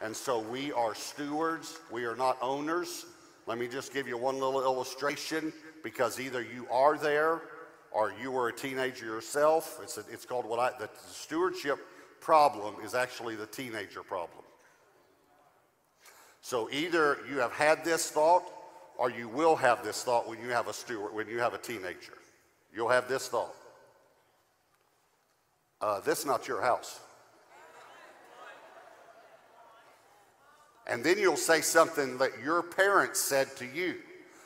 And so we are stewards, we are not owners. Let me just give you one little illustration because either you are there or you were a teenager yourself. It's, a, it's called what I, the stewardship problem is actually the teenager problem. So either you have had this thought or you will have this thought when you have a steward, when you have a teenager. You'll have this thought. Uh, this is not your house. And then you'll say something that your parents said to you.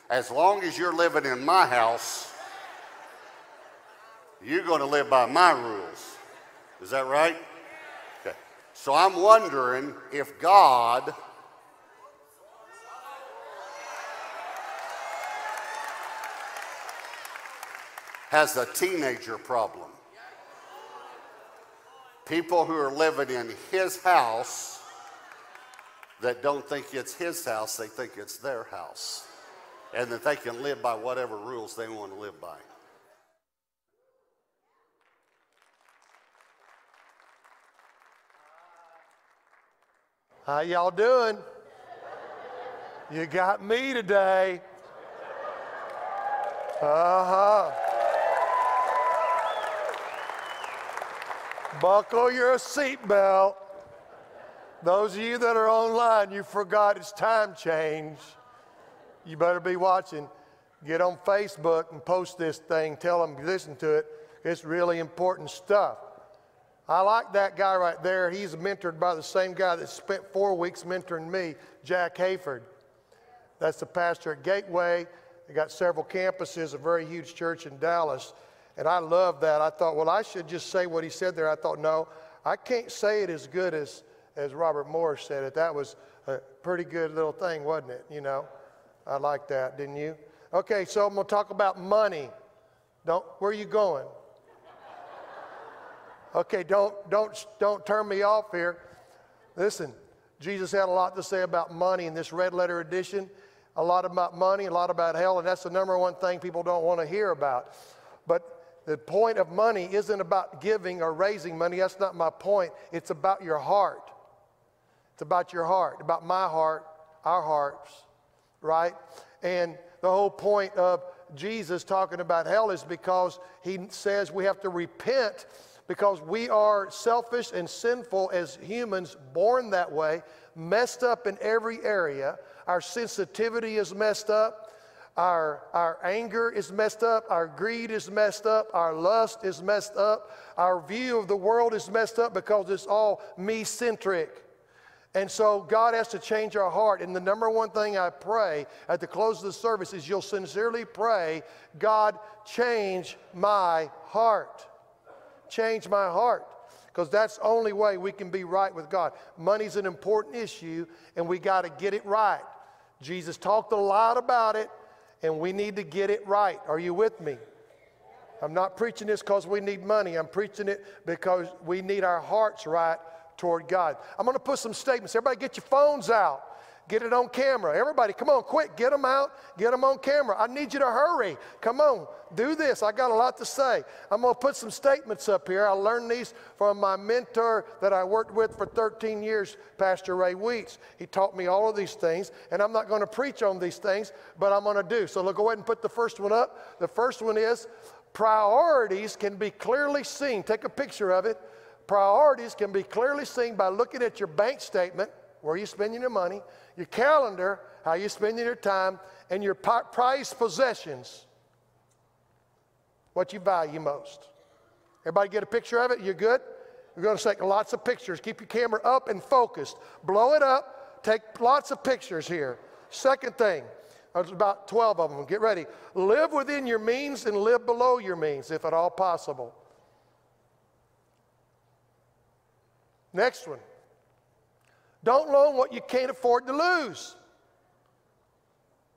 As long as you're living in my house, you're going to live by my rules. Is that right? Okay. So I'm wondering if God has a teenager problem. People who are living in his house that don't think it's his house, they think it's their house. And that they can live by whatever rules they want to live by. How y'all doing? You got me today. Uh huh. Buckle your seatbelt. Those of you that are online, you forgot it's time change. You better be watching. Get on Facebook and post this thing. Tell them, listen to it. It's really important stuff. I like that guy right there. He's mentored by the same guy that spent four weeks mentoring me, Jack Hayford. That's the pastor at Gateway. They got several campuses, a very huge church in Dallas. And I love that. I thought, well, I should just say what he said there. I thought, no, I can't say it as good as, as Robert Morris said it. That was a pretty good little thing, wasn't it? You know, I like that, didn't you? Okay, so I'm to talk about money. Don't, where are you going? Okay, don't, don't, don't turn me off here. Listen, Jesus had a lot to say about money in this red letter edition, a lot about money, a lot about hell, and that's the number one thing people don't want to hear about. But the point of money isn't about giving or raising money. That's not my point. It's about your heart. About your heart, about my heart, our hearts, right? And the whole point of Jesus talking about hell is because he says we have to repent because we are selfish and sinful as humans, born that way, messed up in every area. Our sensitivity is messed up. Our, our anger is messed up. Our greed is messed up. Our lust is messed up. Our view of the world is messed up because it's all me centric. And so God has to change our heart. And the number one thing I pray at the close of the service is you'll sincerely pray, God, change my heart change my heart because that's the only way we can be right with God. Money's an important issue and we got to get it right. Jesus talked a lot about it and we need to get it right. Are you with me? I'm not preaching this because we need money. I'm preaching it because we need our hearts right toward God. I'm going to put some statements. Everybody get your phones out. Get it on camera. Everybody, come on, quick, get them out, get them on camera. I need you to hurry. Come on, do this. I got a lot to say. I'm going to put some statements up here. I learned these from my mentor that I worked with for 13 years, Pastor Ray Wheats. He taught me all of these things, and I'm not going to preach on these things, but I'm going to do. So look, go ahead and put the first one up. The first one is priorities can be clearly seen. Take a picture of it. Priorities can be clearly seen by looking at your bank statement, where you're spending your money, your calendar, how you're spending your time, and your prized possessions, what you value most. Everybody get a picture of it? You good? We're going to take lots of pictures. Keep your camera up and focused. Blow it up. Take lots of pictures here. Second thing, there's about 12 of them. Get ready. Live within your means and live below your means, if at all possible. Next one. Don't loan what you can't afford to lose.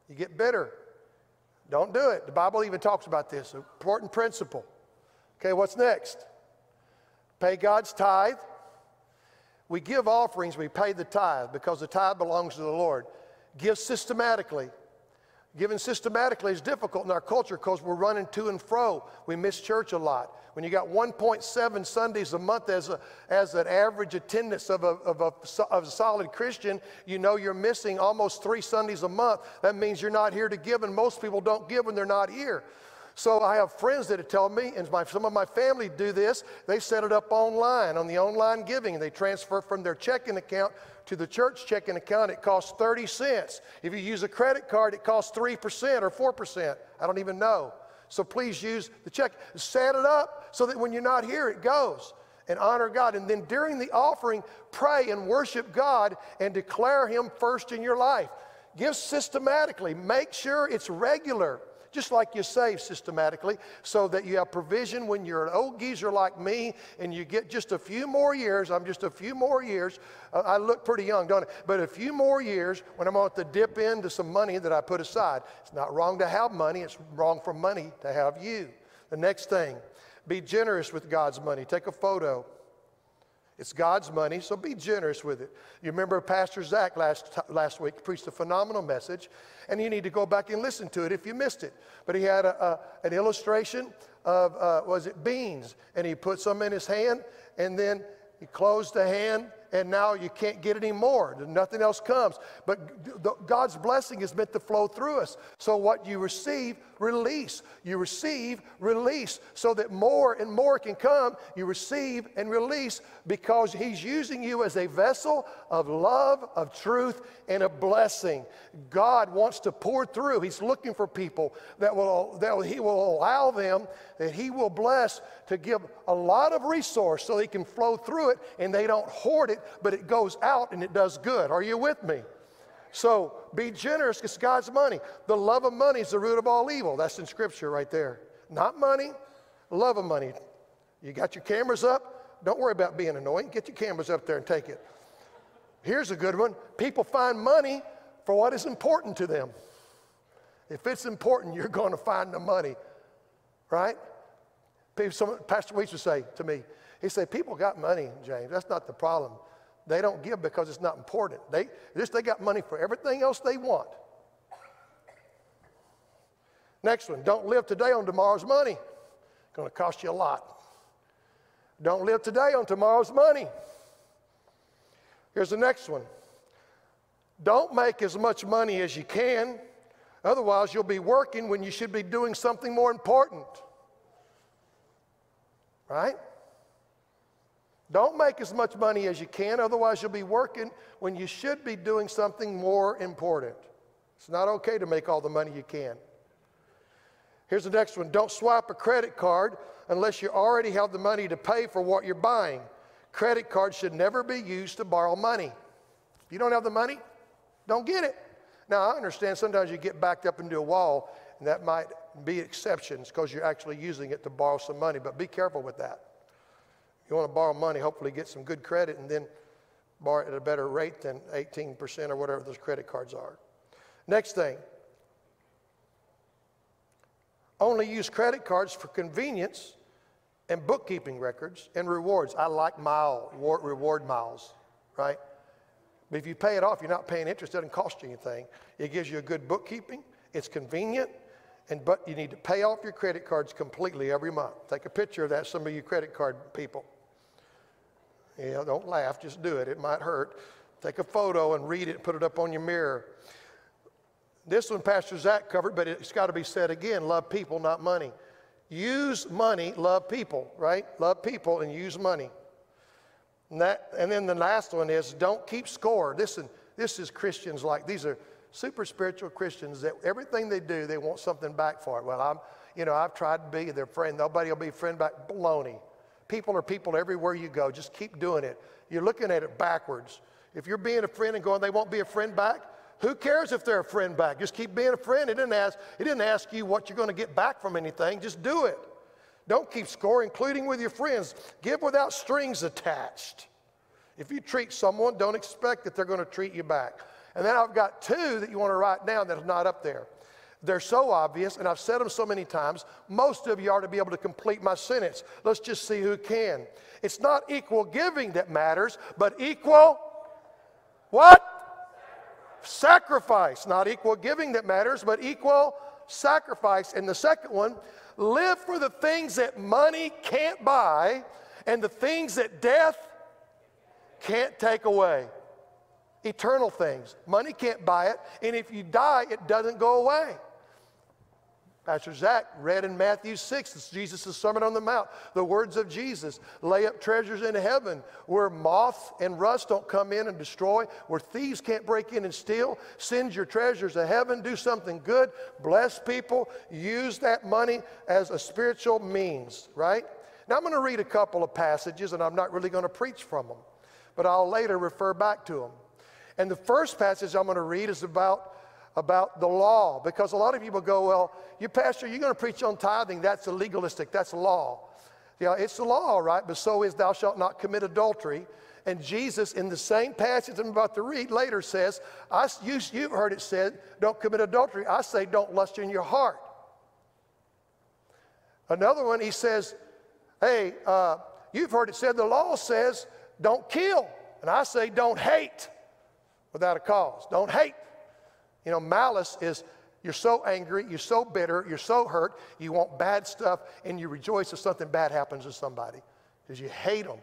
You get bitter. Don't do it. The Bible even talks about this, important principle. Okay, what's next? Pay God's tithe. We give offerings, we pay the tithe because the tithe belongs to the Lord. Give systematically. Giving systematically is difficult in our culture because we're running to and fro. We miss church a lot. When you got 1.7 Sundays a month as, a, as an average attendance of a, of, a, of a solid Christian, you know you're missing almost three Sundays a month. That means you're not here to give, and most people don't give when they're not here. So I have friends that tell me, and my, some of my family do this. They set it up online on the online giving. And they transfer from their checking account to the church checking account. It costs 30 cents. If you use a credit card, it costs 3% or 4%. I don't even know. So please use the check. Set it up so that when you're not here, it goes and honor God. And then during the offering, pray and worship God and declare Him first in your life. Give systematically, make sure it's regular just like you save systematically, so that you have provision when you're an old geezer like me and you get just a few more years. I'm just a few more years. Uh, I look pretty young, don't I? But a few more years when I'm going to dip into some money that I put aside. It's not wrong to have money, it's wrong for money to have you. The next thing, be generous with God's money. Take a photo. It's God's money, so be generous with it. You remember Pastor Zach last, last week preached a phenomenal message, and you need to go back and listen to it if you missed it. But he had a, a, an illustration of, uh, was it beans? And he put some in his hand, and then he closed the hand, and now you can't get any more. Nothing else comes. But God's blessing is meant to flow through us. So what you receive, release. You receive, release, so that more and more can come. You receive and release because He's using you as a vessel of love, of truth, and a blessing. God wants to pour through. He's looking for people that will that He will allow them that He will bless to give a lot of resource so He can flow through it and they don't hoard it, but it goes out and it does good. Are you with me? So be generous. because God's money. The love of money is the root of all evil. That's in Scripture right there. Not money, love of money. You got your cameras up? Don't worry about being annoying. Get your cameras up there and take it. Here's a good one people find money for what is important to them. If it's important, you're going to find the money, right? People, Some, Pastor Weeks would say to me, he said, People got money, James. That's not the problem. They don't give because it's not important. They just they got money for everything else they want. Next one, don't live today on tomorrow's money. It's going to cost you a lot. Don't live today on tomorrow's money. Here's the next one. Don't make as much money as you can. Otherwise, you'll be working when you should be doing something more important. Right? Don't make as much money as you can, otherwise, you'll be working when you should be doing something more important. It's not okay to make all the money you can. Here's the next one don't swipe a credit card unless you already have the money to pay for what you're buying. Credit cards should never be used to borrow money. If you don't have the money, don't get it. Now, I understand sometimes you get backed up into a wall, and that might be exceptions because you're actually using it to borrow some money, but be careful with that. You want to borrow money, hopefully get some good credit and then borrow at a better rate than 18% or whatever those credit cards are. Next thing, only use credit cards for convenience and bookkeeping records and rewards. I like mile reward miles, right? But if you pay it off, you're not paying interest. It doesn't cost you anything. It gives you a good bookkeeping. It's convenient, and but you need to pay off your credit cards completely every month. Take a picture of that. Some of you credit card people. Yeah, don't laugh, just do it. It might hurt. Take a photo and read it and put it up on your mirror. This one Pastor Zach covered, but it's got to be said again love people, not money. Use money, love people, right? Love people and use money. And, that, and then the last one is don't keep score. Listen, this is Christians like these are super spiritual Christians that everything they do, they want something back for it. Well, I'm, you know, I've tried to be their friend. Nobody will be a friend back. Baloney. People are people everywhere you go. Just keep doing it. You're looking at it backwards. If you're being a friend and going, they won't be a friend back, who cares if they're a friend back? Just keep being a friend. It didn't ask, it didn't ask you what you're going to get back from anything. Just do it. Don't keep score, including with your friends. Give without strings attached. If you treat someone, don't expect that they're going to treat you back. And then I've got two that you want to write down that are not up there. They're so obvious, and I've said them so many times. Most of you are to be able to complete my sentence. Let's just see who can. It's not equal giving that matters, but equal what? Sacrifice, not equal giving that matters, but equal sacrifice. And the second one, live for the things that money can't buy and the things that death can't take away. Eternal things. Money can't buy it, and if you die, it doesn't go away. Pastor Zach read in Matthew 6, it's Jesus' Sermon on the Mount, the words of Jesus lay up treasures in heaven where moth and rust don't come in and destroy, where thieves can't break in and steal. Send your treasures to heaven, do something good, bless people, use that money as a spiritual means, right? Now I'm going to read a couple of passages, and I'm not really going to preach from them, but I'll later refer back to them. And the first passage I'm going to read is about about the law because a lot of people go, Well, you, Pastor, you're going to preach on tithing. That's legalistic, that's law. Yeah, it's the law, right? But so is thou shalt not commit adultery. And Jesus, in the same passage I'm about to read later, says, I, you, You've heard it said, don't commit adultery. I say, don't lust in your heart. Another one, he says, Hey, uh, you've heard it said, the law says, don't kill. And I say, don't hate without a cause. Don't hate. You know, malice is you're so angry, you're so bitter, you're so hurt, you want bad stuff, and you rejoice if something bad happens to somebody because you hate them.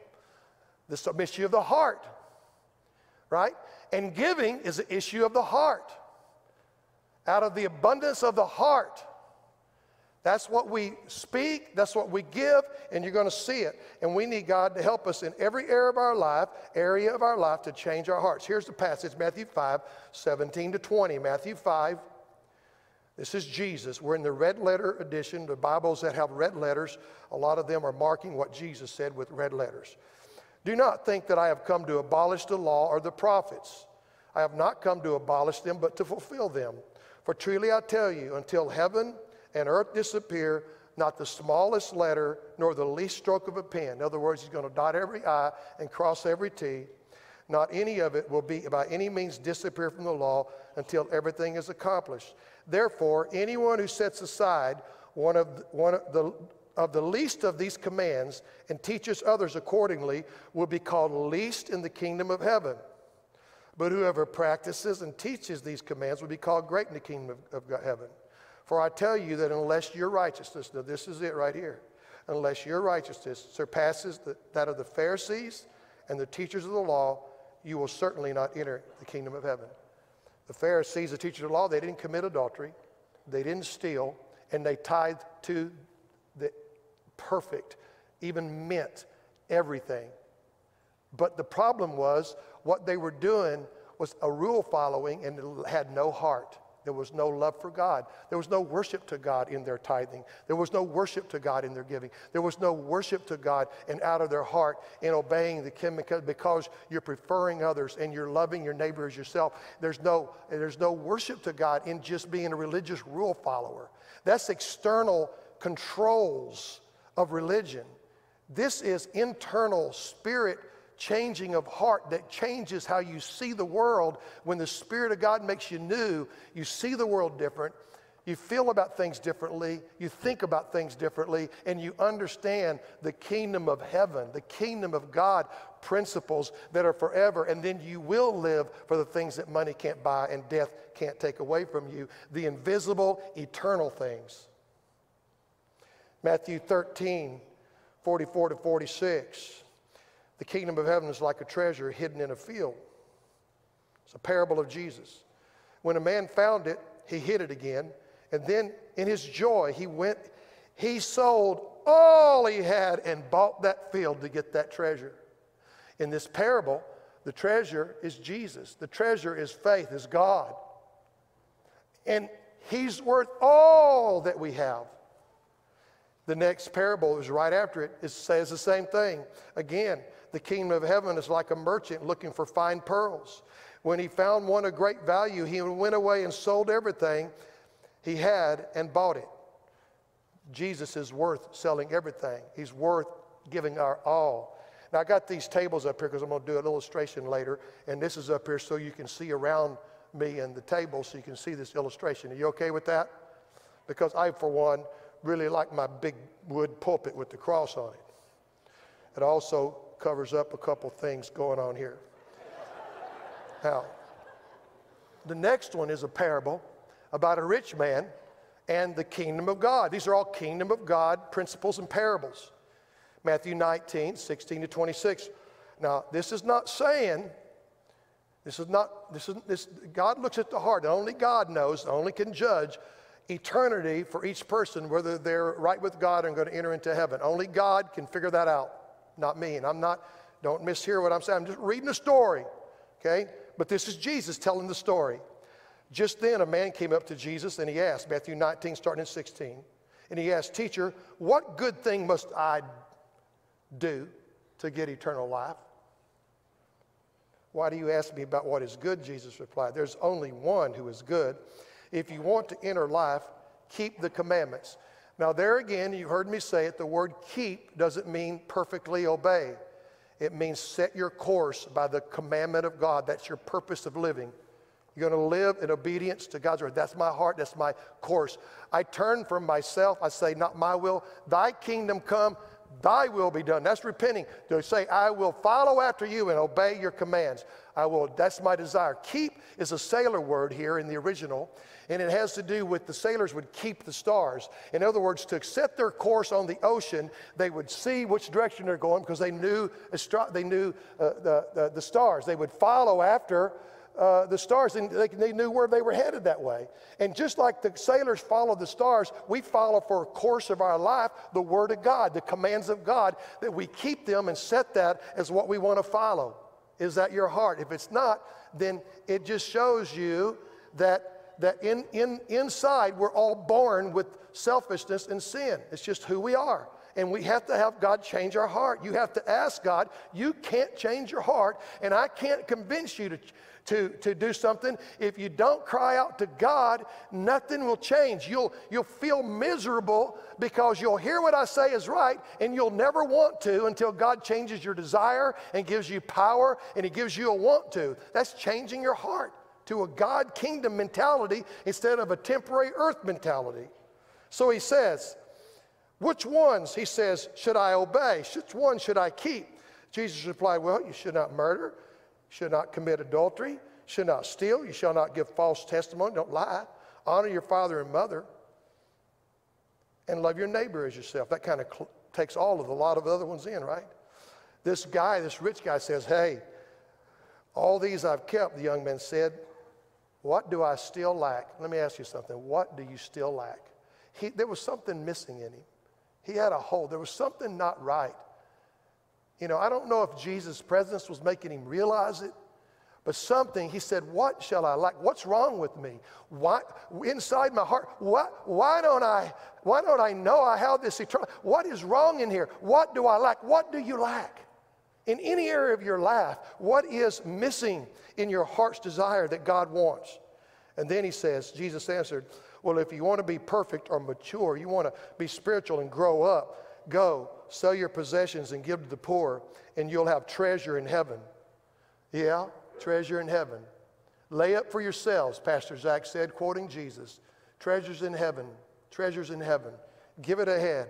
This is an issue of the heart, right? And giving is an issue of the heart. Out of the abundance of the heart, that's what we speak, that's what we give, and you're going to see it. And we need God to help us in every area of our life, area of our life to change our hearts. Here's the passage, Matthew 5, 17 to 20. Matthew 5, this is Jesus. We're in the red letter edition. The Bibles that have red letters, a lot of them are marking what Jesus said with red letters. Do not think that I have come to abolish the law or the prophets. I have not come to abolish them, but to fulfill them. For truly I tell you, until heaven and earth disappear, not the smallest letter nor the least stroke of a pen. In other words, he's going to dot every I and cross every T. Not any of it will be by any means disappear from the law until everything is accomplished. Therefore, anyone who sets aside one of the, one of the, of the least of these commands and teaches others accordingly will be called least in the kingdom of heaven. But whoever practices and teaches these commands will be called great in the kingdom of, of heaven. For I tell you that unless your righteousness, now this is it right here, unless your righteousness surpasses the, that of the Pharisees and the teachers of the law, you will certainly not enter the kingdom of heaven. The Pharisees, the teachers of the law, they didn't commit adultery, they didn't steal, and they tithed to the perfect, even mint everything. But the problem was what they were doing was a rule following and it had no heart. There was no love for God. There was no worship to God in their tithing. There was no worship to God in their giving. There was no worship to God and out of their heart in obeying the king because you're preferring others and you're loving your neighbor as yourself. There's no, there's no worship to God in just being a religious rule follower. That's external controls of religion. This is internal spirit changing of heart that changes how you see the world. When the Spirit of God makes you new, you see the world different. You feel about things differently, you think about things differently, and you understand the kingdom of heaven, the kingdom of God principles that are forever. And then you will live for the things that money can't buy and death can't take away from you the invisible, eternal things. Matthew 13, 44 to 46. The kingdom of heaven is like a treasure hidden in a field. It's a parable of Jesus. When a man found it, he hid it again. And then in his joy, he went, he sold all he had and bought that field to get that treasure. In this parable, the treasure is Jesus. The treasure is faith, is God. And he's worth all that we have. The next parable is right after it. It says the same thing. Again, the kingdom of heaven is like a merchant looking for fine pearls. When he found one of great value, he went away and sold everything he had and bought it. Jesus is worth selling everything, he's worth giving our all. Now, I got these tables up here because I'm going to do an illustration later, and this is up here so you can see around me and the table so you can see this illustration. Are you okay with that? Because I, for one, really like my big wood pulpit with the cross on it. It also covers up a couple things going on here. Now, the next one is a parable about a rich man and the kingdom of God. These are all kingdom of God principles and parables. Matthew 19, 16 to 26. Now, this is not saying, this is not, this is, this, God looks at the heart. Only God knows, only can judge eternity for each person, whether they're right with God and going to enter into heaven. Only God can figure that out, not me. And I'm not, don't mishear what I'm saying. I'm just reading a story, okay? But this is Jesus telling the story. Just then, a man came up to Jesus and he asked, Matthew 19, starting in 16, and he asked, Teacher, what good thing must I do to get eternal life? Why do you ask me about what is good? Jesus replied, There's only one who is good. If you want to enter life, keep the commandments. Now, there again, you heard me say it, the word keep doesn't mean perfectly obey. It means set your course by the commandment of God. That's your purpose of living. You're going to live in obedience to God's word. That's my heart. That's my course. I turn from myself. I say, Not my will, thy kingdom come, thy will be done. That's repenting. To say, I will follow after you and obey your commands. I will, that's my desire. Keep is a sailor word here in the original, and it has to do with the sailors would keep the stars. In other words, to set their course on the ocean, they would see which direction they're going because they knew, they knew uh, the, the, the stars. They would follow after uh, the stars, and they, they, knew where they were headed that way. And just like the sailors follow the stars, we follow for a course of our life the Word of God, the commands of God, that we keep them and set that as what we want to follow. Is that your heart? If it's not, then it just shows you that, that in, in, inside we're all born with selfishness and sin. It's just who we are. And we have to have God change our heart. You have to ask God, you can't change your heart, and I can't convince you to to, to do something, if you don't cry out to God, nothing will change. You'll, you'll feel miserable because you'll hear what I say is right and you'll never want to until God changes your desire and gives you power and He gives you a want to. That's changing your heart to a God kingdom mentality instead of a temporary earth mentality. So He says, which ones, he says, should I obey? Which ones should I keep? Jesus replied, Well, you should not murder, you should not commit adultery, you should not steal, you shall not give false testimony, don't lie, honor your father and mother, and love your neighbor as yourself. That kind of cl- takes all of the lot of the other ones in, right? This guy, this rich guy says, Hey, all these I've kept, the young man said. What do I still lack? Let me ask you something. What do you still lack? He, there was something missing in him. He had a hole. There was something not right. You know, I don't know if Jesus' presence was making him realize it, but something, he said, What shall I lack? What's wrong with me? Why, inside my heart, what, why, don't I, why don't I know I have this eternal? What is wrong in here? What do I lack? What do you lack? In any area of your life, what is missing in your heart's desire that God wants? And then he says, Jesus answered, Well, if you want to be perfect or mature, you want to be spiritual and grow up, go sell your possessions and give to the poor, and you'll have treasure in heaven. Yeah, treasure in heaven. Lay up for yourselves, Pastor Zach said, quoting Jesus treasures in heaven, treasures in heaven. Give it ahead,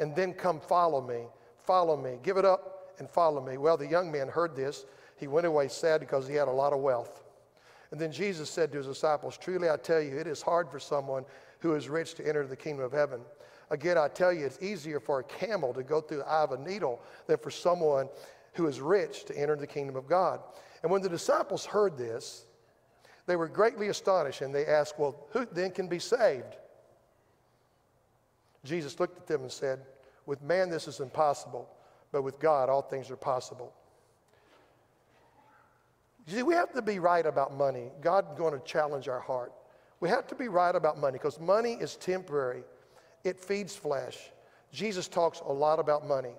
and then come follow me. Follow me. Give it up and follow me. Well, the young man heard this. He went away sad because he had a lot of wealth. And then Jesus said to his disciples, Truly I tell you, it is hard for someone who is rich to enter the kingdom of heaven. Again, I tell you, it's easier for a camel to go through the eye of a needle than for someone who is rich to enter the kingdom of God. And when the disciples heard this, they were greatly astonished and they asked, Well, who then can be saved? Jesus looked at them and said, With man this is impossible, but with God all things are possible. You see, we have to be right about money. God's going to challenge our heart. We have to be right about money because money is temporary it feeds flesh. Jesus talks a lot about money.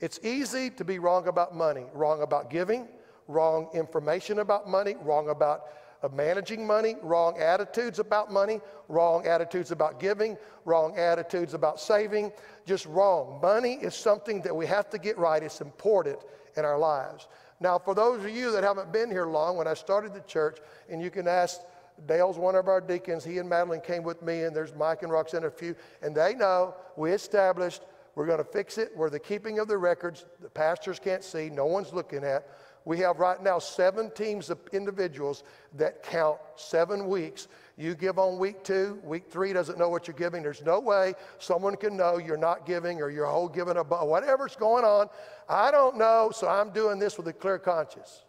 It's easy to be wrong about money, wrong about giving, wrong information about money, wrong about uh, managing money, wrong attitudes about money, wrong attitudes about giving, wrong attitudes about saving, just wrong. Money is something that we have to get right. It's important in our lives. Now, for those of you that haven't been here long, when I started the church, and you can ask Dale's one of our deacons. He and Madeline came with me, and there's Mike and Roxanne, a few, and they know we established we're going to fix it. We're the keeping of the records. The pastors can't see, no one's looking at. We have right now seven teams of individuals that count seven weeks. You give on week two, week three doesn't know what you're giving. There's no way someone can know you're not giving or you're whole giving a whatever's going on. I don't know, so I'm doing this with a clear conscience.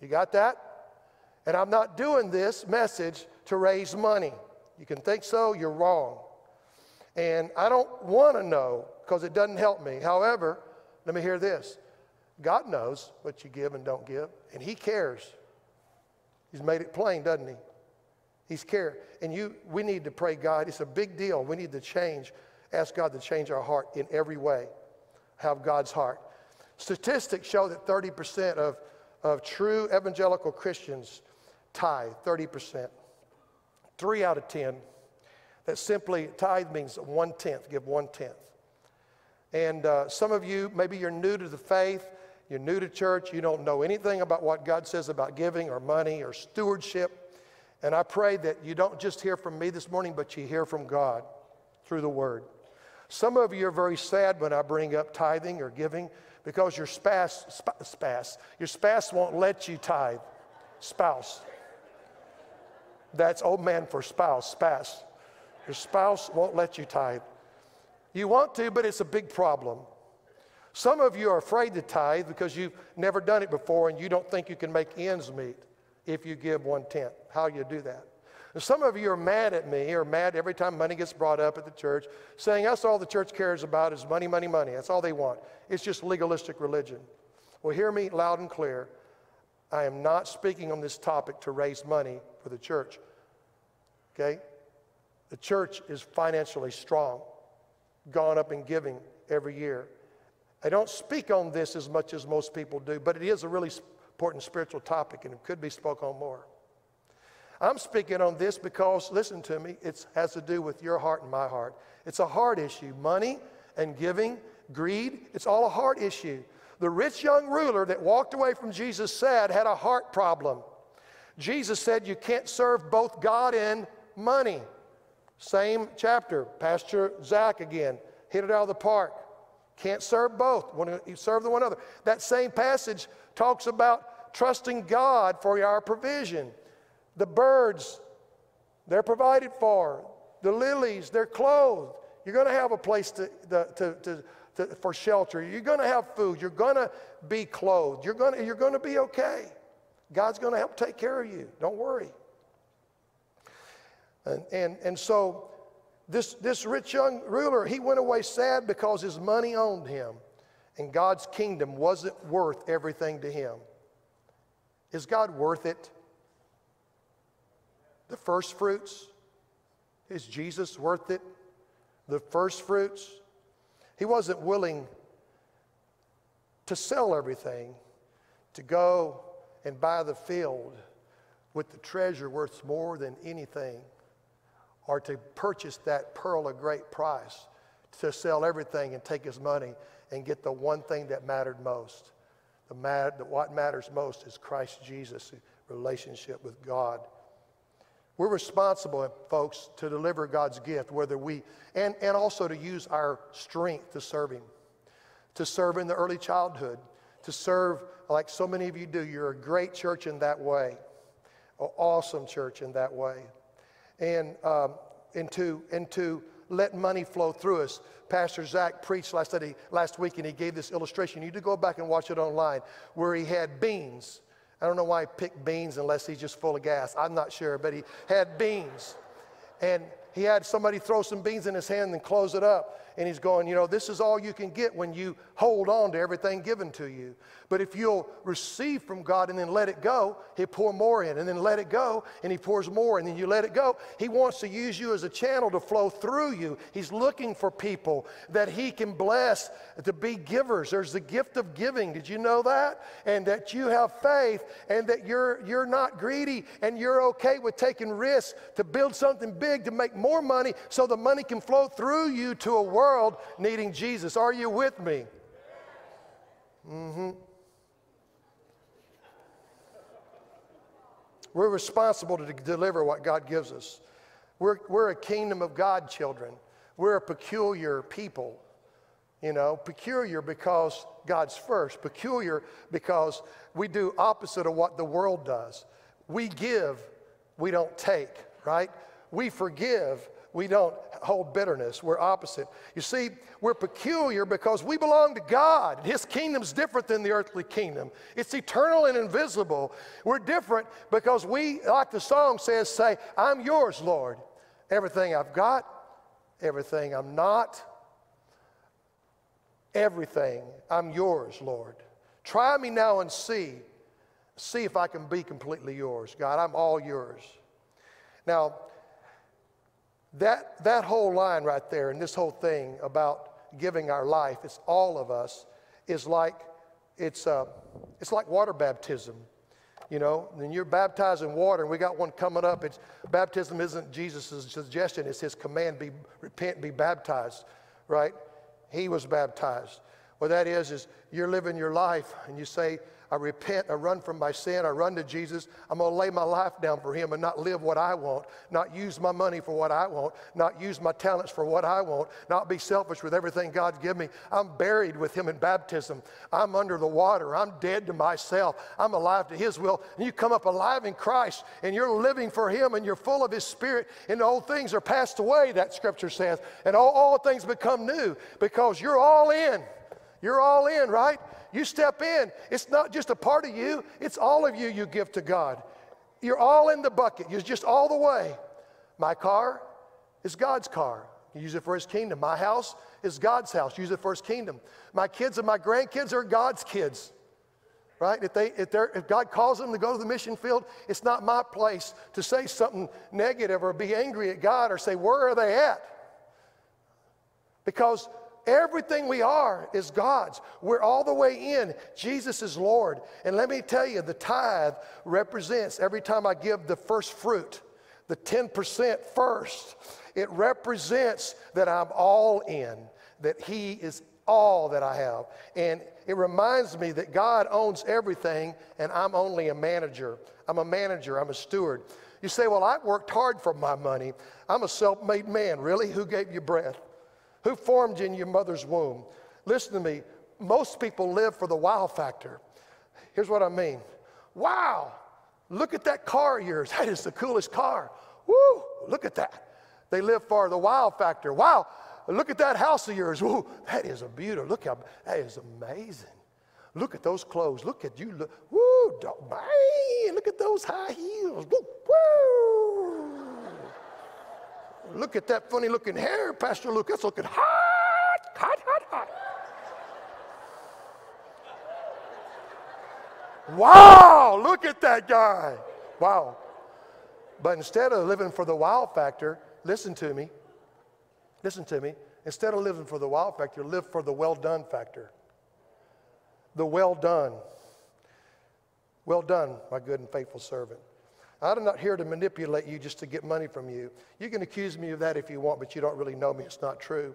You got that? And I'm not doing this message to raise money. You can think so, you're wrong. And I don't want to know because it doesn't help me. However, let me hear this God knows what you give and don't give, and He cares. He's made it plain, doesn't He? He's care. And you, we need to pray, God. It's a big deal. We need to change, ask God to change our heart in every way, have God's heart. Statistics show that 30% of, of true evangelical Christians tithe, 30%. Three out of 10. That simply, tithe means one tenth, give one tenth. And uh, some of you, maybe you're new to the faith, you're new to church, you don't know anything about what God says about giving or money or stewardship. And I pray that you don't just hear from me this morning, but you hear from God through the Word. Some of you are very sad when I bring up tithing or giving because your spouse, spouse, your spouse won't let you tithe. Spouse. That's old man for spouse, spouse. Your spouse won't let you tithe. You want to, but it's a big problem. Some of you are afraid to tithe because you've never done it before and you don't think you can make ends meet if you give one tenth. How you do that? And some of you are mad at me or mad every time money gets brought up at the church, saying that's all the church cares about is money, money, money. That's all they want. It's just legalistic religion. Well, hear me loud and clear. I am not speaking on this topic to raise money for the church. Okay? The church is financially strong, gone up in giving every year. I don't speak on this as much as most people do, but it is a really important spiritual topic and it could be spoke on more. I'm speaking on this because, listen to me, it has to do with your heart and my heart. It's a heart issue. Money and giving, greed, it's all a heart issue. The rich young ruler that walked away from Jesus said had a heart problem. Jesus said you can't serve both God and money. Same chapter, Pastor Zach again, hit it out of the park. Can't serve both. You serve the one another. That same passage talks about trusting God for our provision. The birds, they're provided for. The lilies, they're clothed. You're going to have a place to, to, to, to, for shelter. You're going to have food. You're going to be clothed. You're going you're to be okay. God's going to help take care of you. Don't worry. And, and, and so this, this rich young ruler, he went away sad because his money owned him, and God's kingdom wasn't worth everything to him. Is God worth it? The first fruits? Is Jesus worth it? The first fruits? He wasn't willing to sell everything, to go and buy the field with the treasure worth more than anything or to purchase that pearl of great price, to sell everything and take his money and get the one thing that mattered most. The mat- what matters most is Christ Jesus' relationship with God. We're responsible, folks, to deliver God's gift, whether we, and, and also to use our strength to serve Him, to serve in the early childhood, to serve like so many of you do. You're a great church in that way, an awesome church in that way and, um, and, to, and to let money flow through us. Pastor Zach preached last, study, last week and he gave this illustration. You need to go back and watch it online where he had beans. I don't know why he picked beans unless he's just full of gas. I'm not sure, but he had beans. And he had somebody throw some beans in his hand and close it up. And he's going, you know, this is all you can get when you hold on to everything given to you. But if you'll receive from God and then let it go, He'll pour more in, and then let it go, and He pours more, and then you let it go. He wants to use you as a channel to flow through you. He's looking for people that He can bless to be givers. There's the gift of giving. Did you know that? And that you have faith, and that you're you're not greedy, and you're okay with taking risks to build something big to make more money, so the money can flow through you to a world needing Jesus. Are you with me? Mm-hmm. We're responsible to deliver what God gives us. We're, we're a kingdom of God children. We're a peculiar people. You know, peculiar because God's first, peculiar because we do opposite of what the world does. We give, we don't take, right? We forgive, we don't hold bitterness. We're opposite. You see, we're peculiar because we belong to God. His kingdom's different than the earthly kingdom. It's eternal and invisible. We're different because we, like the song says, say, I'm yours, Lord. Everything I've got, everything I'm not, everything, I'm yours, Lord. Try me now and see. See if I can be completely yours. God, I'm all yours. Now, that, that whole line right there and this whole thing about giving our life, it's all of us, is like, it's, uh, it's like water baptism. You know, when you're baptized in water, and we got one coming up, it's, baptism isn't Jesus' suggestion, it's his command, be, repent, be baptized, right? He was baptized. What that is, is you're living your life and you say, I repent, I run from my sin, I run to Jesus. I'm going to lay my life down for Him and not live what I want, not use my money for what I want, not use my talents for what I want, not be selfish with everything God's given me. I'm buried with Him in baptism. I'm under the water. I'm dead to myself. I'm alive to His will. And you come up alive in Christ and you're living for Him and you're full of His Spirit, and the old things are passed away, that scripture says, and all, all things become new because you're all in. You're all in, right? You step in. It's not just a part of you, it's all of you you give to God. You're all in the bucket. You're just all the way. My car is God's car. You use it for His kingdom. My house is God's house. Use it for His kingdom. My kids and my grandkids are God's kids. Right? If, they, if, they, if God calls them to go to the mission field, it's not my place to say something negative or be angry at God or say, Where are they at? Because Everything we are is God's. We're all the way in. Jesus is Lord. And let me tell you, the tithe represents every time I give the first fruit, the 10% first, it represents that I'm all in, that He is all that I have. And it reminds me that God owns everything and I'm only a manager. I'm a manager, I'm a steward. You say, Well, I worked hard for my money. I'm a self made man. Really? Who gave you breath? Who formed you in your mother's womb? Listen to me. Most people live for the wow factor. Here's what I mean wow, look at that car of yours. That is the coolest car. Woo, look at that. They live for the wow factor. Wow, look at that house of yours. Woo, that is a beauty. Look how, that is amazing. Look at those clothes. Look at you. Look, woo, man, look at those high heels. Woo, woo. Look at that funny looking hair, Pastor Luke. That's looking hot, hot, hot, hot. Wow, look at that guy. Wow. But instead of living for the wow factor, listen to me. Listen to me. Instead of living for the wow factor, live for the well done factor. The well done. Well done, my good and faithful servant. I'm not here to manipulate you just to get money from you. You can accuse me of that if you want, but you don't really know me. It's not true.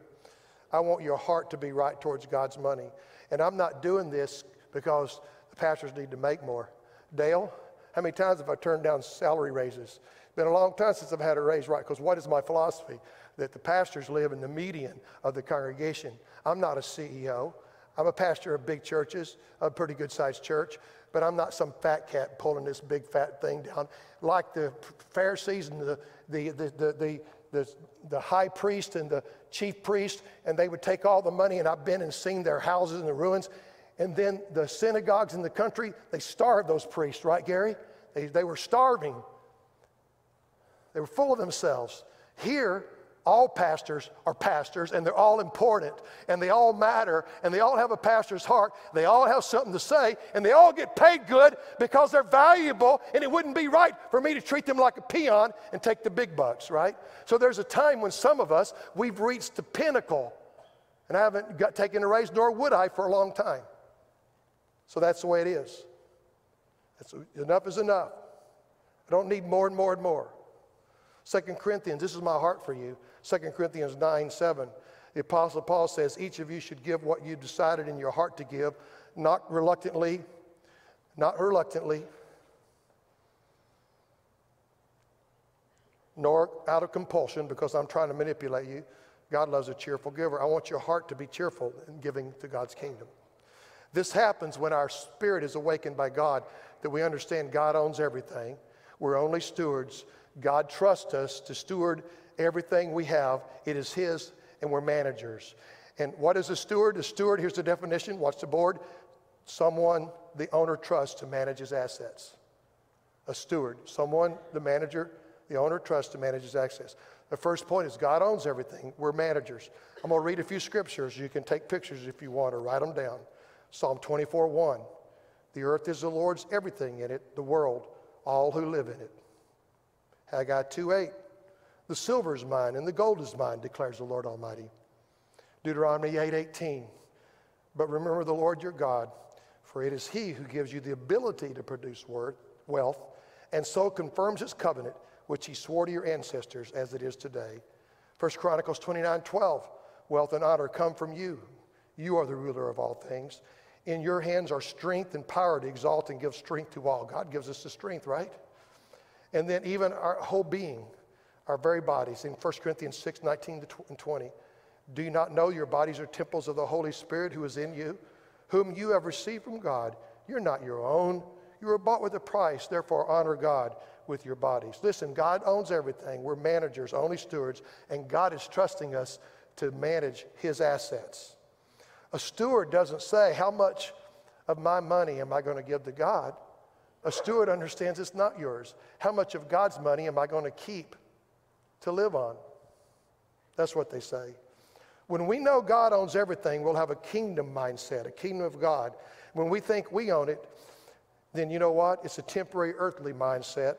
I want your heart to be right towards God's money. And I'm not doing this because the pastors need to make more. Dale, how many times have I turned down salary raises? It's been a long time since I've had a raise, right? Because what is my philosophy? That the pastors live in the median of the congregation. I'm not a CEO. I'm a pastor of big churches, a pretty good sized church, but I'm not some fat cat pulling this big fat thing down. Like the Pharisees and the, the, the, the, the, high priest and the chief priest, and they would take all the money, and I've been and seen their houses in the ruins. And then the synagogues in the country, they starved those priests, right, Gary? They, they were starving. They were full of themselves. Here, all pastors are pastors and they're all important and they all matter and they all have a pastor's heart. They all have something to say and they all get paid good because they're valuable and it wouldn't be right for me to treat them like a peon and take the big bucks, right? So there's a time when some of us, we've reached the pinnacle and I haven't got taken a raise, nor would I for a long time. So that's the way it is. Enough is enough. I don't need more and more and more. Second Corinthians, this is my heart for you. 2 Corinthians 9 7. The Apostle Paul says, Each of you should give what you decided in your heart to give, not reluctantly, not reluctantly, nor out of compulsion, because I'm trying to manipulate you, God loves a cheerful giver. I want your heart to be cheerful in giving to God's kingdom. This happens when our spirit is awakened by God, that we understand God owns everything. We're only stewards. God trusts us to steward everything we have. It is His, and we're managers. And what is a steward? A steward, here's the definition. Watch the board. Someone the owner trusts to manage his assets. A steward, someone the manager, the owner trusts to manage his assets. The first point is God owns everything. We're managers. I'm going to read a few scriptures. You can take pictures if you want or write them down. Psalm 24 1. The earth is the Lord's, everything in it, the world, all who live in it. Haggai 2 8. The silver is mine and the gold is mine, declares the Lord Almighty. Deuteronomy 8 18. But remember the Lord your God, for it is He who gives you the ability to produce worth, wealth, and so confirms His covenant which he swore to your ancestors as it is today. 1 Chronicles 29 12, wealth and honor come from you. You are the ruler of all things. In your hands are strength and power to exalt and give strength to all. God gives us the strength, right? And then even our whole being, our very bodies, in 1 Corinthians 6 19 and 20. Do you not know your bodies are temples of the Holy Spirit who is in you, whom you have received from God? You're not your own. You were bought with a price, therefore honor God with your bodies. Listen, God owns everything. We're managers, only stewards, and God is trusting us to manage his assets. A steward doesn't say, How much of my money am I going to give to God? A steward understands it's not yours. How much of God's money am I going to keep to live on? That's what they say. When we know God owns everything, we'll have a kingdom mindset, a kingdom of God. When we think we own it, then you know what? It's a temporary earthly mindset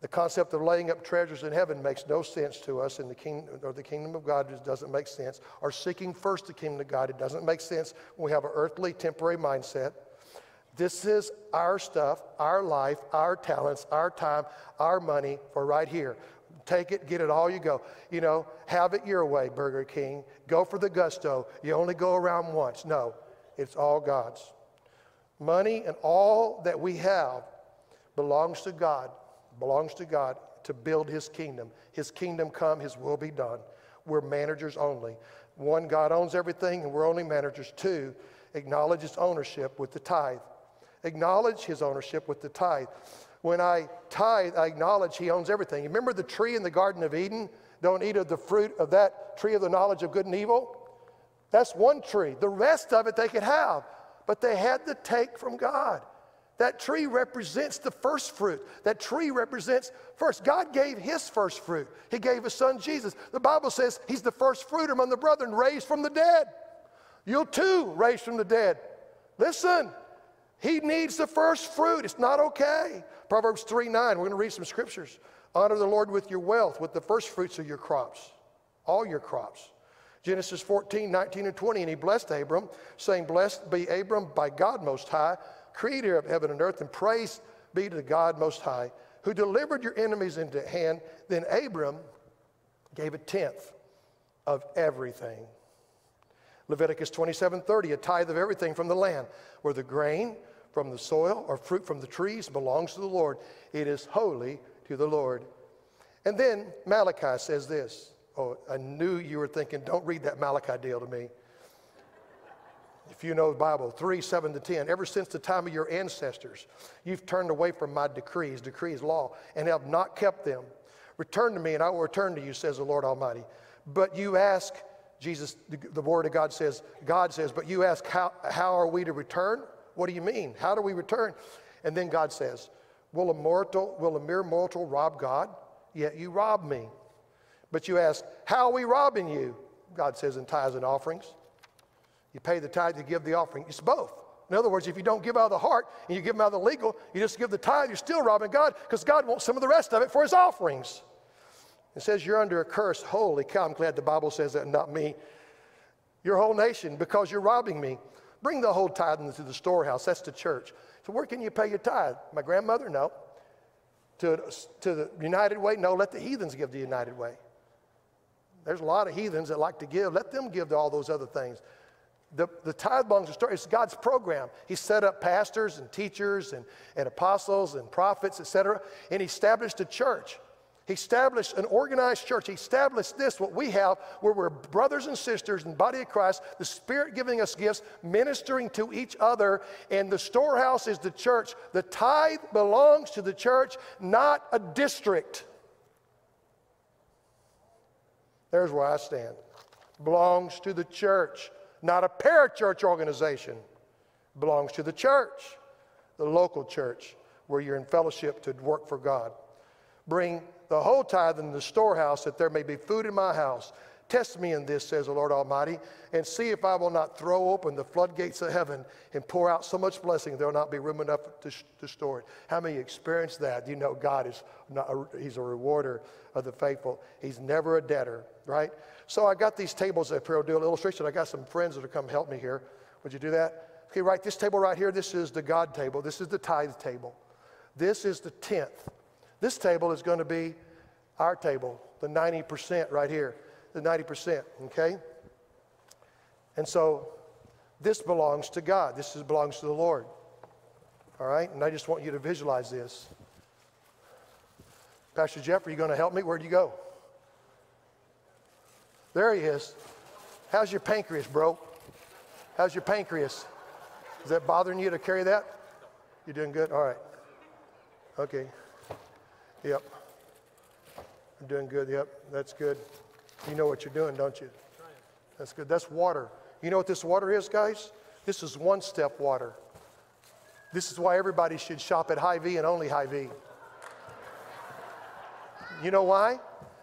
the concept of laying up treasures in heaven makes no sense to us in the kingdom or the kingdom of God just doesn't make sense. Or seeking first the kingdom of God, it doesn't make sense when we have an earthly temporary mindset. This is our stuff, our life, our talents, our time, our money for right here. Take it, get it all you go. You know, have it your way, Burger King. Go for the gusto. You only go around once. No, it's all God's. Money and all that we have belongs to God belongs to God to build his kingdom. His kingdom come, his will be done. We're managers only. One, God owns everything, and we're only managers. Two, acknowledge his ownership with the tithe. Acknowledge his ownership with the tithe. When I tithe, I acknowledge he owns everything. You remember the tree in the Garden of Eden? Don't eat of the fruit of that tree of the knowledge of good and evil? That's one tree. The rest of it they could have, but they had to take from God. That tree represents the first fruit. That tree represents first. God gave his first fruit. He gave his son Jesus. The Bible says he's the first fruit among the brethren raised from the dead. You'll too raised from the dead. Listen, he needs the first fruit. It's not okay. Proverbs 3 9, we're going to read some scriptures. Honor the Lord with your wealth, with the first fruits of your crops, all your crops. Genesis 14, 19, and 20. And he blessed Abram, saying, Blessed be Abram by God Most High creator of heaven and earth, and praise be to the God Most High, who delivered your enemies into hand. Then Abram gave a tenth of everything. Leviticus 27 30, a tithe of everything from the land, where the grain from the soil or fruit from the trees belongs to the Lord. It is holy to the Lord. And then Malachi says this. Oh, I knew you were thinking, don't read that Malachi deal to me if you know the Bible, 3, 7 to 10. Ever since the time of your ancestors, you've turned away from my decrees, decrees, law, and have not kept them. Return to me, and I will return to you, says the Lord Almighty. But you ask, Jesus, the, the word of God says, God says, but you ask, how, how are we to return? What do you mean? How do we return? And then God says, Will a mortal, will a mere mortal rob God? Yet you rob me. But you ask, How are we robbing you? God says, in tithes and offerings. You pay the tithe, you give the offering. It's both. In other words, if you don't give out of the heart and you give them out of the legal, you just give the tithe, you're still robbing God because God wants some of the rest of it for his offerings. It says you're under a curse. Holy cow, I'm glad the Bible says that, not me. Your whole nation, because you're robbing me. Bring the whole tithe into the storehouse. That's the church. So where can you pay your tithe? My grandmother? No. To, to the United Way? No. Let the heathens give the United Way. There's a lot of heathens that like to give. Let them give to all those other things. The, the tithe belongs to story. It's God's program. He set up pastors and teachers and, and apostles and prophets, etc. And he established a church. He established an organized church. He established this, what we have, where we're brothers and sisters in the body of Christ, the Spirit giving us gifts, ministering to each other, and the storehouse is the church. The tithe belongs to the church, not a district. There's where I stand. Belongs to the church, not a parachurch organization. Belongs to the church, the local church, where you're in fellowship to work for God. Bring the whole tithe in the storehouse that there may be food in my house. Test me in this, says the Lord Almighty, and see if I will not throw open the floodgates of heaven and pour out so much blessing there will not be room enough to, to store it. How many experience that? You know God is not a, He's a rewarder of the faithful. He's never a debtor, right? So I got these tables up here. I'll do an illustration. I got some friends that will come help me here. Would you do that? Okay, right. This table right here. This is the God table. This is the tithe table. This is the tenth. This table is going to be our table, the 90% right here, the 90%, okay? And so this belongs to God. This is, belongs to the Lord. All right? And I just want you to visualize this. Pastor Jeff, are you going to help me? Where'd you go? There he is. How's your pancreas, bro? How's your pancreas? Is that bothering you to carry that? You're doing good? All right. Okay. Yep. I'm doing good. Yep. That's good. You know what you're doing, don't you? That's good. That's water. You know what this water is, guys? This is one step water. This is why everybody should shop at Hy-Vee and only Hy-Vee. You know why?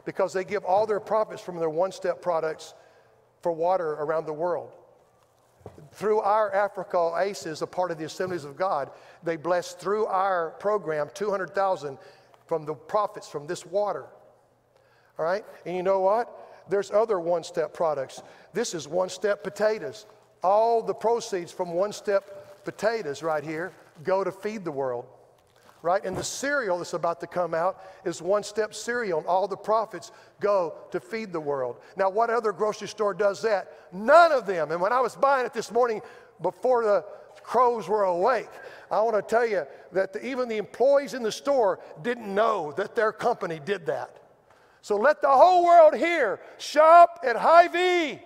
Because they give all their profits from their one step products for water around the world. Through our Africa ACES, a part of the Assemblies of God, they bless through our program 200,000 from the profits from this water. All right? And you know what? There's other one step products. This is one step potatoes. All the proceeds from one step potatoes right here go to feed the world. Right? And the cereal that's about to come out is one step cereal, and all the profits go to feed the world. Now, what other grocery store does that? None of them. And when I was buying it this morning before the crows were awake, I want to tell you that the, even the employees in the store didn't know that their company did that. So let the whole world hear shop at Hy-Vee.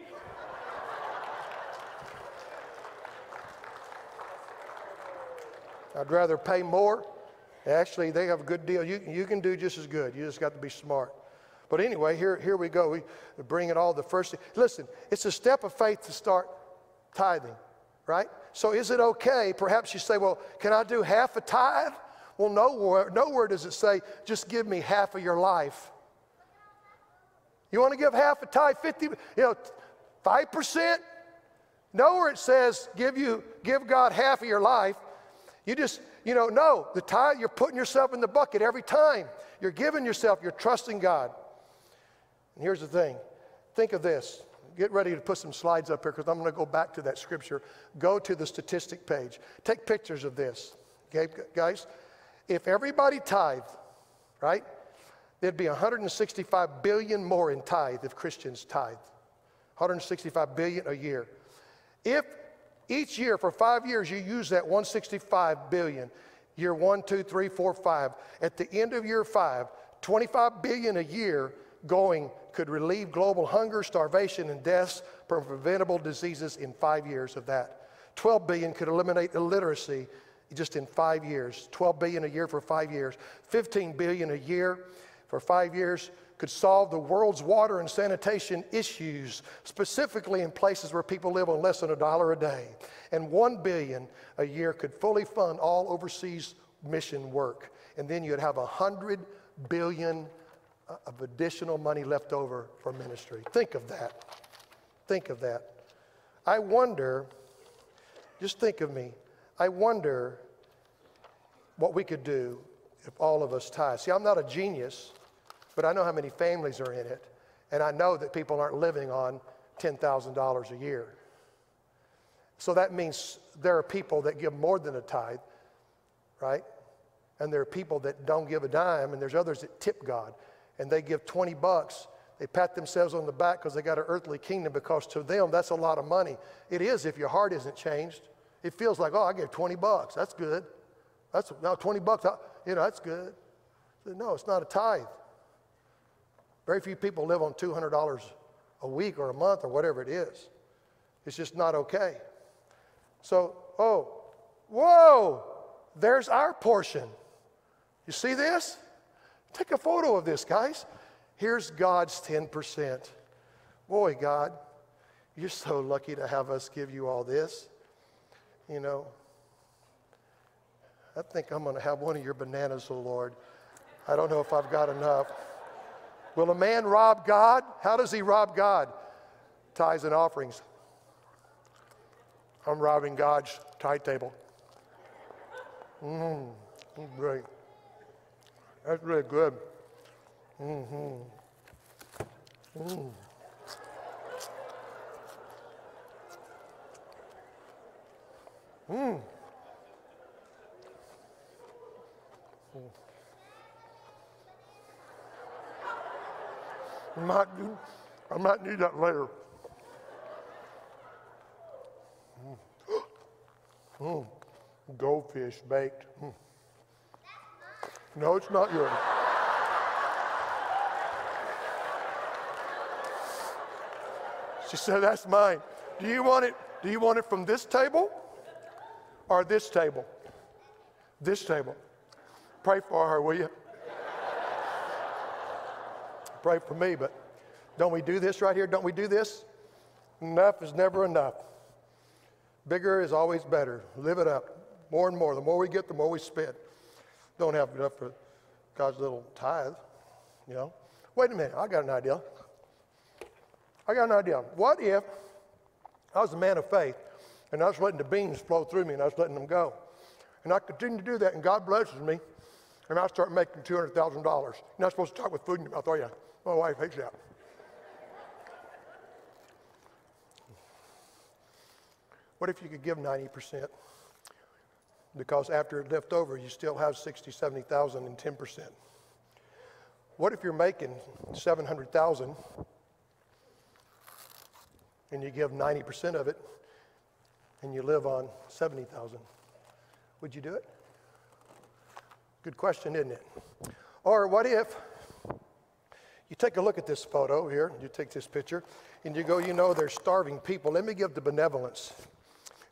I'd rather pay more. Actually, they have a good deal. You, you can do just as good. You just got to be smart. But anyway, here, here we go. We bring it all the first. Listen, it's a step of faith to start tithing, right? So is it okay? Perhaps you say, well, can I do half a tithe? Well, nowhere, nowhere does it say, just give me half of your life. You want to give half a tithe, 50, you know, 5%? Nowhere it says give you give God half of your life. You just, you know, no, the tithe, you're putting yourself in the bucket every time. You're giving yourself, you're trusting God. And here's the thing. Think of this. Get ready to put some slides up here because I'm going to go back to that scripture. Go to the statistic page. Take pictures of this. Okay, guys? If everybody tithed, right? There'd be 165 billion more in tithe if Christians tithe. 165 billion a year. If each year for five years you use that 165 billion, year one, two, three, four, five, at the end of year five, 25 billion a year going could relieve global hunger, starvation, and deaths from preventable diseases in five years of that. 12 billion could eliminate illiteracy just in five years. 12 billion a year for five years. 15 billion a year for five years could solve the world's water and sanitation issues, specifically in places where people live on less than a dollar a day. And one billion a year could fully fund all overseas mission work. And then you'd have a hundred billion of additional money left over for ministry. Think of that. Think of that. I wonder, just think of me, I wonder what we could do if all of us tithe. See, I'm not a genius but I know how many families are in it, and I know that people aren't living on $10,000 a year. So that means there are people that give more than a tithe, right? And there are people that don't give a dime, and there's others that tip God, and they give 20 bucks. They pat themselves on the back because they got an earthly kingdom, because to them, that's a lot of money. It is if your heart isn't changed. It feels like, oh, I gave 20 bucks. That's good. That's now 20 bucks. You know, that's good. No, it's not a tithe. Very few people live on $200 a week or a month or whatever it is. It's just not okay. So, oh, whoa, there's our portion. You see this? Take a photo of this, guys. Here's God's 10%. Boy, God, you're so lucky to have us give you all this. You know, I think I'm going to have one of your bananas, oh Lord. I don't know if I've got enough. Will a man rob God? How does he rob God? Tithes and offerings. I'm robbing God's tithe table. Mmm, great. That's really good. Mm-hmm. Mm. Mm. I might, I might need that later. Mm. Mm. Goldfish baked. Mm. No, it's not yours. She said, That's mine. Do you want it? Do you want it from this table or this table? This table. Pray for her, will you? Pray for me, but don't we do this right here? Don't we do this? Enough is never enough. Bigger is always better. Live it up. More and more. The more we get, the more we spend. Don't have enough for God's little tithe, you know. Wait a minute, I got an idea. I got an idea. What if I was a man of faith and I was letting the beans flow through me and I was letting them go? And I continue to do that and God blesses me and I start making $200,000. You're not supposed to talk with food in your mouth, are you? My wife hates that. What if you could give 90%? Because after it left over, you still have 60, 70,000 and 10%. What if you're making 700,000 and you give 90% of it and you live on 70,000? Would you do it? Good question, isn't it? Or what if you take a look at this photo here, you take this picture, and you go, you know, there's starving people. Let me give the benevolence.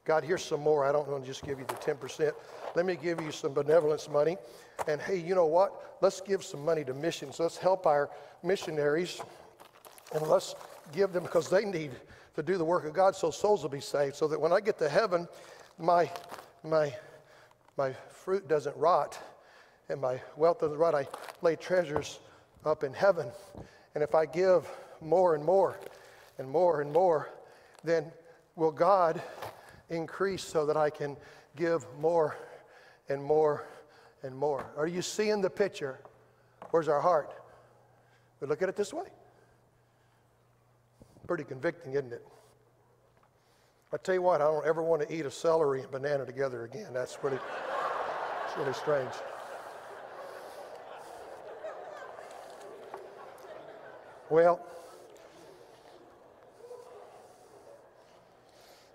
God, here's some more. I don't want to just give you the 10%. Let me give you some benevolence money. And hey, you know what? Let's give some money to missions. Let's help our missionaries and let's give them because they need to do the work of God so souls will be saved. So that when I get to heaven, my, my, my fruit doesn't rot and my wealth doesn't rot. I lay treasures up in heaven. And if I give more and more and more and more, then will God increase so that I can give more and more and more. Are you seeing the picture? Where's our heart? We look at it this way. Pretty convicting, isn't it? I tell you what, I don't ever want to eat a celery and banana together again. That's really, it's really strange. Well,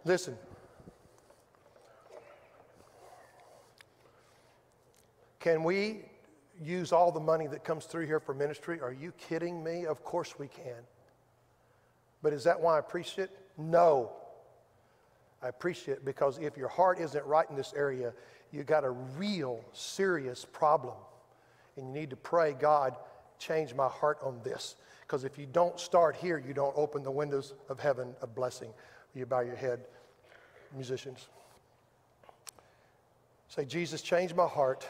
listen. Can we use all the money that comes through here for ministry? Are you kidding me? Of course we can. But is that why I preach it? No. I preach it because if your heart isn't right in this area, you got a real serious problem. And you need to pray, God, change my heart on this. Because if you don't start here, you don't open the windows of heaven of blessing. You bow your head, musicians. Say, Jesus, change my heart.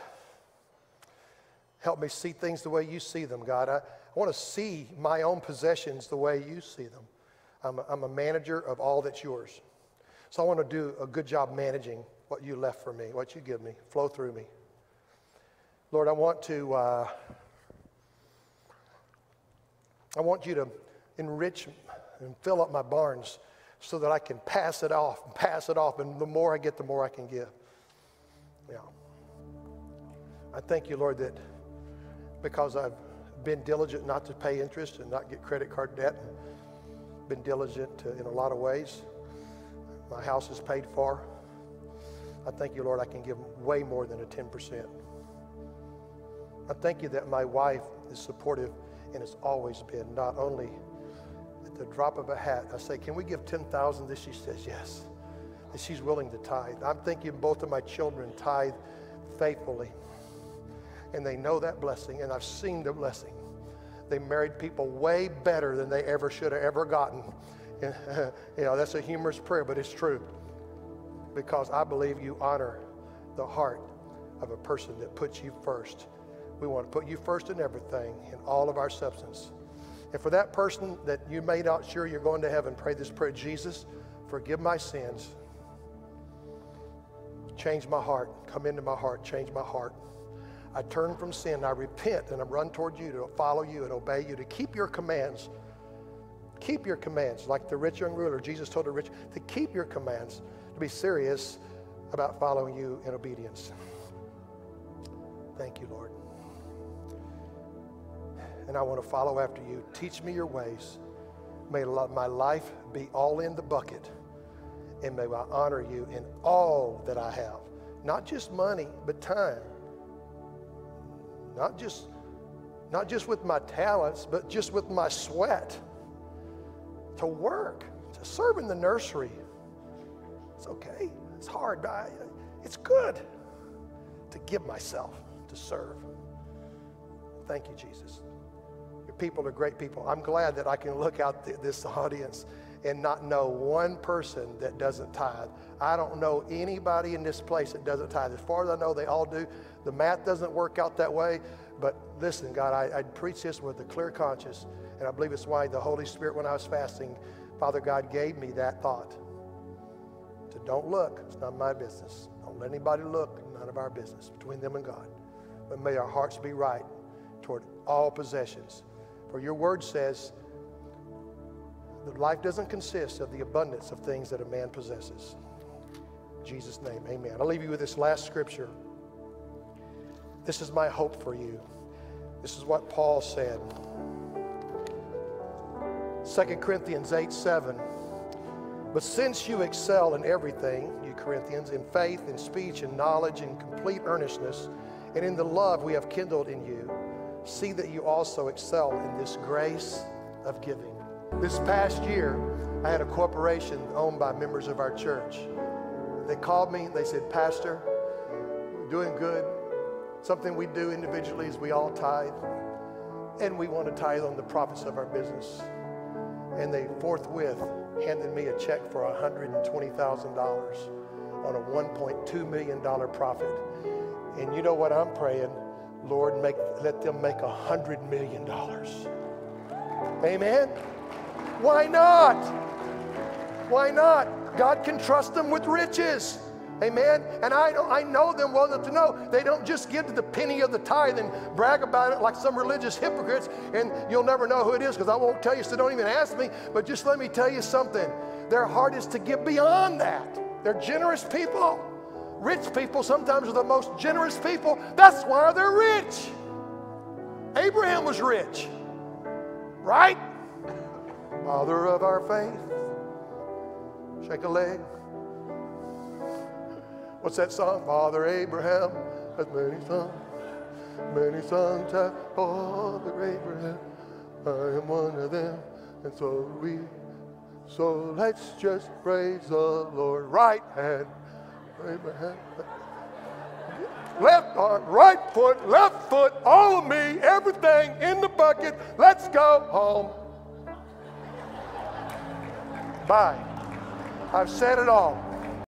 Help me see things the way you see them, God. I, I want to see my own possessions the way you see them. I'm a, I'm a manager of all that's yours. So I want to do a good job managing what you left for me, what you give me, flow through me. Lord, I want to. Uh, I want you to enrich and fill up my barns so that I can pass it off and pass it off. And the more I get, the more I can give. Yeah. I thank you, Lord, that because I've been diligent not to pay interest and not get credit card debt, been diligent to, in a lot of ways. My house is paid for. I thank you, Lord, I can give way more than a 10%. I thank you that my wife is supportive And it's always been not only at the drop of a hat. I say, Can we give 10,000 this? She says, Yes. And she's willing to tithe. I'm thinking both of my children tithe faithfully. And they know that blessing, and I've seen the blessing. They married people way better than they ever should have ever gotten. you know, that's a humorous prayer, but it's true. Because I believe you honor the heart of a person that puts you first. We want to put you first in everything, in all of our substance. And for that person that you may not sure you're going to heaven, pray this prayer Jesus, forgive my sins. Change my heart. Come into my heart. Change my heart. I turn from sin. I repent and I run toward you to follow you and obey you, to keep your commands. Keep your commands. Like the rich young ruler, Jesus told the rich to keep your commands, to be serious about following you in obedience. Thank you, Lord. And I want to follow after you. Teach me your ways. May my life be all in the bucket. And may I honor you in all that I have. Not just money, but time. Not just, not just with my talents, but just with my sweat. To work, to serve in the nursery. It's okay. It's hard, but it's good to give myself to serve. Thank you, Jesus. Your people are great people. I'm glad that I can look out th- this audience and not know one person that doesn't tithe. I don't know anybody in this place that doesn't tithe. As far as I know, they all do. The math doesn't work out that way. But listen, God, I, I preach this with a clear conscience. And I believe it's why the Holy Spirit, when I was fasting, Father God gave me that thought. To don't look, it's not my business. Don't let anybody look, none of our business, between them and God. But may our hearts be right toward all possessions. For your word says, that life doesn't consist of the abundance of things that a man possesses. In Jesus' name, amen. I'll leave you with this last scripture. This is my hope for you. This is what Paul said. 2 Corinthians 8 7. But since you excel in everything, you Corinthians, in faith, in speech, in knowledge, in complete earnestness, and in the love we have kindled in you, see that you also excel in this grace of giving. This past year, I had a corporation owned by members of our church. They called me, they said, Pastor, doing good. Something we do individually is we all tithe, and we want to tithe on the profits of our business. And they forthwith handed me a check for $120,000 on a $1.2 million profit. And you know what I'm praying? Lord, make, let them make $100 million. Amen? Why not? Why not? God can trust them with riches. Amen. And I, I know them well enough to know they don't just give to the penny of the tithe and brag about it like some religious hypocrites, and you'll never know who it is because I won't tell you, so don't even ask me. But just let me tell you something. Their heart is to give beyond that. They're generous people. Rich people sometimes are the most generous people. That's why they're rich. Abraham was rich, right? Father of our faith. Shake a leg. What's that song? Father Abraham has many sons. Many sons have Father Abraham. I am one of them, and so we. So let's just praise the Lord. Right hand, Abraham. Left arm, right foot, left foot, all of me, everything in the bucket. Let's go home. Bye. I've said it all.